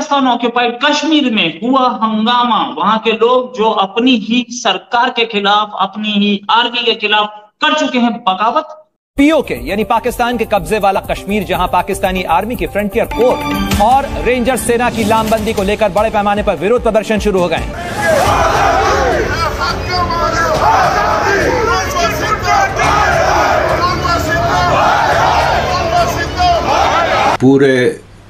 Pakistan occupied Kashmir में हुआ हंगामा। वहाँ के लोग जो अपनी ही सरकार के खिलाफ अपनी ही आर्मी के खिलाफ कर चुके हैं बगावत। पीओके यानी पाकिस्तान के कब्जे वाला कश्मीर जहाँ पाकिस्तानी आर्मी की फ्रंटियर कोर और रेंजर सेना की लामबंदी को लेकर बड़े पैमाने पर विरोध प्रदर्शन शुरू हो गए। पूरे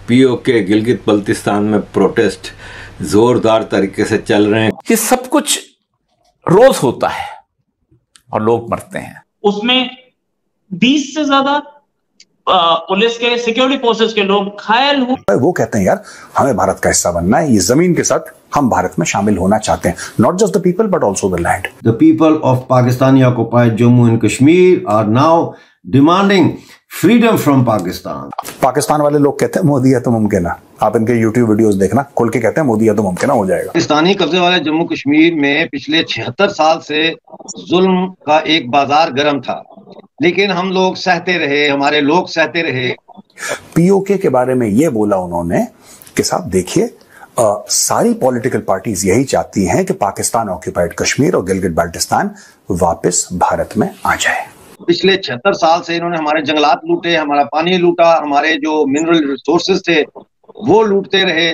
पीओके गिलगित बल्तिस्तान में प्रोटेस्ट जोरदार तरीके से चल रहे हैं। ये सब कुछ रोज होता है और लोग मरते हैं। उसमें 20 से ज़्यादा पुलिस के सिक्योरिटी फोर्सेस के लोग घायल हुए। वो कहते हैं यार हमें भारत का हिस्सा बनना है ये ज़मीन के साथ हम भारत में शामिल होना चाहते हैं। Not just the people but also the land The people of Pakistani occupied Jammu and Kashmir are now demanding freedom from Pakistan Pakistan वाले लोग कहते हैं मोदी है तो मुमकिन है। आप इनके यूट्यूब वीडियोस देखना खुल के कहते हैं मोदी है तो मुमकिन हो जाएगा। पाकिस्तानी कब्जे वाले जम्मू कश्मीर में पिछले छिहत्तर साल से जुल्म का एक बाज़ार गर्म था। लेकिन हम लोग सहते रहे हमारे लोग सहते रहे। पीओके के बारे में ये बोला उन्होंने कि साहब देखिए सारी पॉलिटिकल पार्टीज़ यही चाहती हैं कि पाकिस्तान ऑक्यूपाइड कश्मीर और गिलगित बाल्टिस्तान वापस भारत में आ जाए। पिछले छिहत्तर साल से इन्होंने हमारे जंगलात लूटे, हमारा पानी लूटा, हमारे जो मिनरल रिसोर्सेज थे, वो लूटते रहे।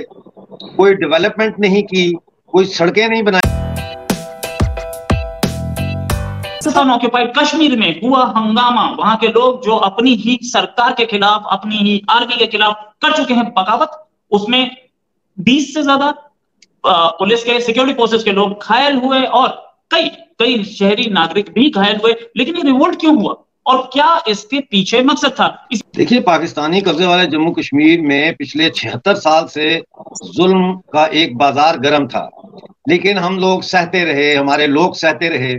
कोई डेवलपमेंट नहीं की, कोई सड़कें नहीं बनाई। ऑक्यूपाइड कश्मीर में हुआ हंगामा। वहाँ के लोग जो अपनी ही सरकार के खिलाफ, अपनी ही आर्मी के खिलाफ कर चुके हैं बगावत, उसमें 20 से ज़्यादा पुलिस के सिक्योरिटी फोर्सेस के लोग घायल हुए और कई कई शहरी नागरिक भी घायल हुए, लेकिन ये रिवोल्ट क्यों हुआ? और क्या इसके पीछे मकसद था? इस देखिए, पाकिस्तानी कब्जे वाले जम्मू कश्मीर में पिछले छिहत्तर साल से जुल्म का एक बाज़ार गर्म था। लेकिन हम लोग सहते रहे, हमारे लोग सहते रहे।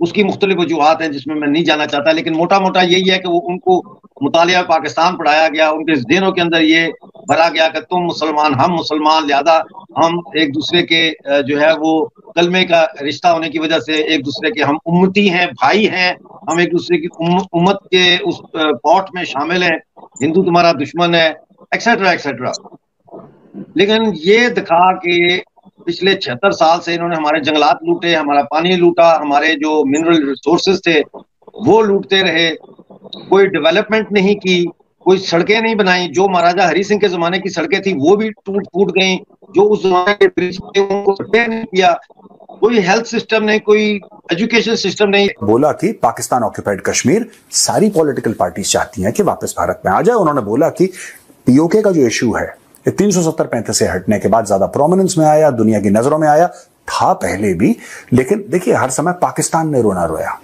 उसकी मुख्तलिफ़ वजूहत हैं जिसमें मैं नहीं जाना चाहता, लेकिन मोटा मोटा यही है कि वो उनको मुतालिया पाकिस्तान पढ़ाया गया, उनके जहनों के अंदर ये भरा गया कि तुम मुसलमान, हम मुसलमान लिहाजा हम एक दूसरे के जो है वो कलमे का रिश्ता होने की वजह से एक दूसरे के हम उम्मती हैं, भाई हैं, हम एक दूसरे की उम्म- उम्मत के उस पॉट में शामिल हैं, हिंदू तुम्हारा दुश्मन है एक्सेट्रा एक्सेट्रा लेकिन ये दिखा कि पिछले छिहत्तर साल से इन्होंने हमारे जंगलात लूटे, हमारा पानी लूटा, हमारे जो मिनरल रिसोर्सेज थे, वो लूटते रहे, कोई डेवलपमेंट नहीं की कोई सड़कें नहीं बनाई, जो महाराजा हरि सिंह के जमाने की सड़कें थी, वो भी टूट फूट गई, जो उस जमाने के ब्रिज थे, उनको रिपेयर नहीं किया, कोई हेल्थ सिस्टम नहीं, कोई एजुकेशन सिस्टम नहीं। बोला कि पाकिस्तान ऑक्यूपाइड कश्मीर, सारी पॉलिटिकल पार्टीज़ चाहती हैं कि वापस भारत में आ जाए। उन्होंने बोला कि पीओके का जो इश्यू है तीन सौ सत्तर पैंतीस से हटने के बाद ज़्यादा प्रोमिनेंस में आया, दुनिया की नज़रों में आया, था पहले भी, लेकिन देखिए, हर समय पाकिस्तान ने रोना रोया।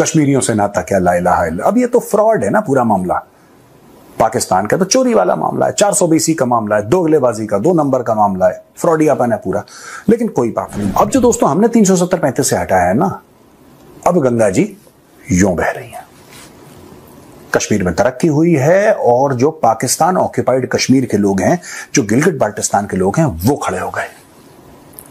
कश्मीरियों से नाता क्या, ला इल्ला अब ये तो फ्रॉड है ना पूरा मामला। पाकिस्तान का तो चोरी वाला मामला है, चार सौ बीसी का मामला है दोगलेबाजी का, दो नंबर का मामला है, फ्रॉडियापन है पूरा। लेकिन कोई बात नहीं। अब जो दोस्तों हमने तीन सौ सत्तर पैंतीस से हटाया है ना, अब गंगा जी यूँ बह रही है। कश्मीर में तरक्की हुई है और जो पाकिस्तान ऑक्यूपाइड कश्मीर के लोग हैं, जो गिलगित बाल्टिस्तान के लोग हैं, वो खड़े हो गए।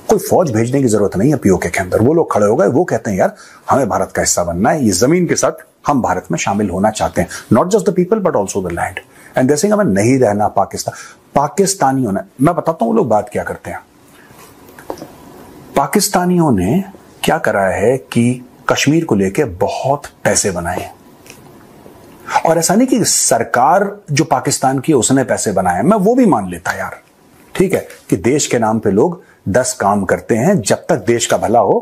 कोई फौज भेजने की ज़रूरत नहीं है पीओके के अंदर। वो लोग खड़े हो गए, वो कहते हैं, यार, हमें भारत का हिस्सा बनना है। ये ज़मीन के साथ हम भारत में शामिल होना चाहते हैं। Not just the people but also the land and देसिंग हमें नहीं रहना पाकिस्तान पाकिस्तानियों ने, मैं बताता हूँ, वो लोग बात क्या करते हैं। पाकिस्तानियों ने क्या करा है कि कश्मीर को लेकर बहुत पैसे बनाए और ऐसा नहीं कि सरकार जो पाकिस्तान की उसने पैसे बनाए मैं वो भी मान लेता, यार। ठीक है कि देश के नाम पे लोग दस काम करते हैं, जब तक देश का भला हो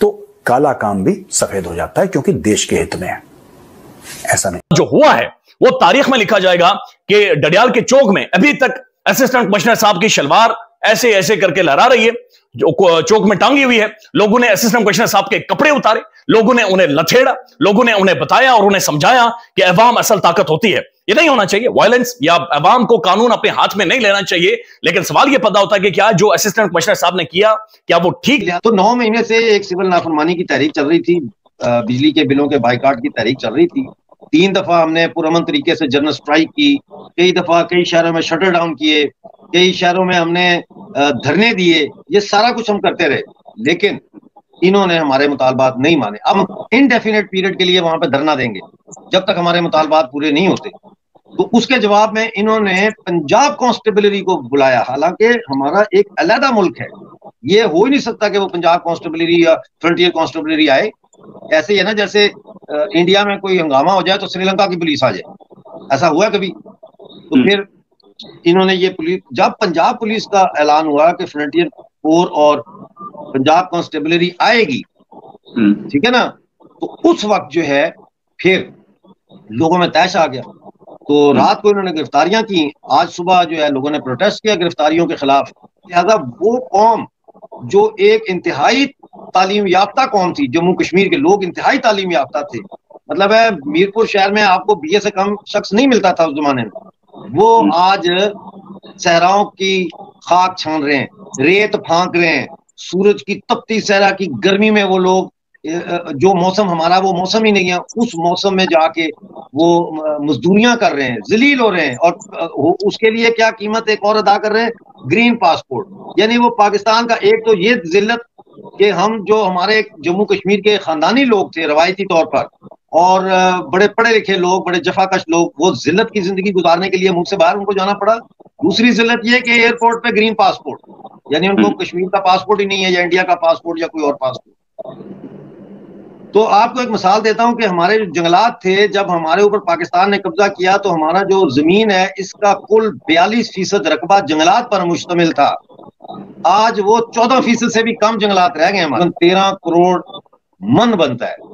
तो काला काम भी सफ़ेद हो जाता है, क्योंकि देश के हित में है। ऐसा नहीं। जो हुआ है, वो तारीख में लिखा जाएगा कि डडियाल के चौक में अभी तक असिस्टेंट कमिश्नर साहब की शलवार ऐसे ऐसे करके लहरा रही है, जो चौक में टांगी हुई है। लोगों ने असिस्टेंट कमिश्नर साहब के कपड़े उतारे, लोगों ने उन्हें लथेड़ा, लोगों ने उन्हें बताया और उन्हें समझाया कि अवाम असल ताकत होती है। ये नहीं होना चाहिए। वायलेंस या अवाम को कानून अपने हाथ में नहीं लेना चाहिए। लेकिन सवाल ये पता होता है कि क्या जो असिस्टेंट कमिश्नर साहब ने किया, क्या वो ठीक लिया तो नौ महीने से एक सिविल नाफरमानी की तहरीक चल रही थी बिजली के बिलों के बाइकाट की तहरीक चल रही थी। तीन दफ़ा हमने पुरमन तरीके से जनरल स्ट्राइक की, कई दफ़ा कई शहरों में शटर डाउन किए कई शहरों में हमने धरने दिए ये सारा कुछ हम करते रहे लेकिन इन्होंने हमारे मुतालबात नहीं माने। अब इनडेफिनेट पीरियड के लिए वहाँ पर धरना देंगे। जब तक हमारे मुतालबात पूरे नहीं होते तो उसके जवाब में इन्होंने पंजाब कॉन्स्टेबलरी को बुलाया। हालाँकि हमारा एक अलहदा मुल्क है। ये हो ही नहीं सकता कि वो पंजाब कॉन्स्टेबलरी या फ्रंटियर कॉन्स्टेबलरी आए। ऐसे ही है ना जैसे इंडिया में कोई हंगामा हो जाए तो श्रीलंका की पुलिस आ जाए। ऐसा हुआ कभी? तो फिर इन्होंने ये पुलिस जब पंजाब पुलिस का ऐलान हुआ कि फ्रंटियर कोर और पंजाब कॉन्स्टेबलरी आएगी हम्म। ठीक है ना तो उस वक्त जो है फिर लोगों में तैश आ गया। तो रात को इन्होंने गिरफ्तारियाँ की आज सुबह जो है लोगों ने प्रोटेस्ट किया गिरफ्तारियों के खिलाफ लिहाजा वो कौम जो एक इंतहाई तालीम याफ्ता कौम थी जम्मू कश्मीर के लोग इंतहाई तालीम याफ्ता थे मतलब है मीरपुर शहर में आपको बीए से कम शख्स नहीं मिलता था उस जमाने में। वो आज सहराओं की खाक छान रहे हैं, रेत फांक रहे हैं, सूरज की तपती सहरा की गर्मी में वो लोग जो मौसम हमारा, वो मौसम ही नहीं है, उस मौसम में जाके वो मजदूरियाँ कर रहे हैं, जलील हो रहे हैं और उसके लिए क्या कीमत एक और अदा कर रहे हैं? Green passport. यानी वो पाकिस्तान का एक तो ये जिल्लत कि हम जो हमारे जम्मू कश्मीर के खानदानी लोग थे, रवायती तौर पर और बड़े पढ़े लिखे लोग बड़े जफाकश लोग वो जिल्लत की ज़िंदगी गुजारने के लिए मुँह से बाहर उनको जाना पड़ा। दूसरी जिल्लत ये कि एयरपोर्ट पे ग्रीन पासपोर्ट। यानी उनको कश्मीर का पासपोर्ट ही नहीं है या इंडिया का पासपोर्ट या कोई और पासपोर्ट। तो आपको एक मिसाल देता हूँ कि हमारे जो जंगलात थे जब हमारे ऊपर पाकिस्तान ने कब्जा किया तो हमारा जो ज़मीन है इसका कुल बयालीस फ़ीसद रकबा जंगलात पर मुश्तमिल था। आज वो चौदह फ़ीसद से भी कम जंगलात रह गए हमारे तेरह करोड़ मन बनता है।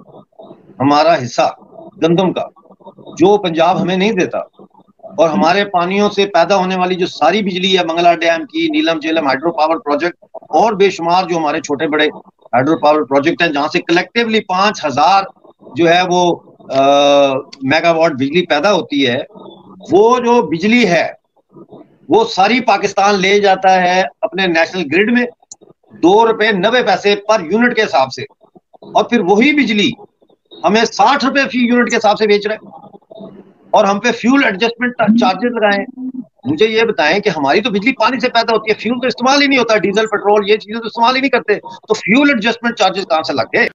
हमारा हिस्सा, गंदम का, जो पंजाब हमें नहीं देता और हमारे पानियों से पैदा होने वाली जो सारी बिजली है, मंगला डैम की, Neelum Jhelum hydro power project और बेशुमार जो हमारे छोटे बड़े हाइड्रो पावर प्रोजेक्ट है, जहाँ से कलेक्टिवली पाँच हज़ार जो है वो मेगावाट बिजली पैदा होती है, वो जो बिजली है, वो सारी पाकिस्तान ले जाता है अपने नेशनल ग्रिड में, दो रुपए नब्बे पैसे पर यूनिट के हिसाब से और फिर वही बिजली हमें साठ रुपए फ़ी यूनिट के हिसाब से बेच रहे हैं। और हम पे फ्यूल एडजस्टमेंट चार्जेस लगाए मुझे ये बताएँ कि हमारी तो बिजली पानी से पैदा होती है फ्यूल तो इस्तेमाल ही नहीं होता डीजल पेट्रोल ये चीज़ें तो इस्तेमाल ही नहीं करते। तो फ्यूल एडजस्टमेंट चार्जेस कहाँ से लग गए?